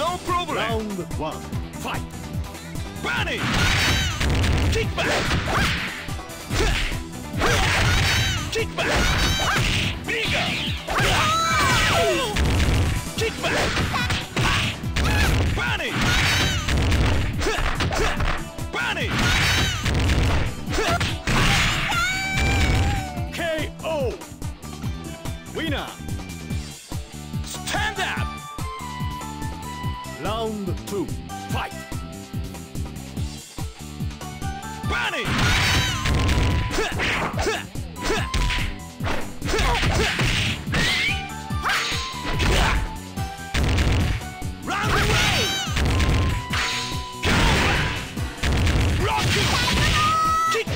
No problem. Round one. Fight. Bunny! Kick back! Kick back! Bigger! Kick back! Bunny! Bunny! KO! Winner! Round two, fight! Bunny! Round away! Rocket! Kick!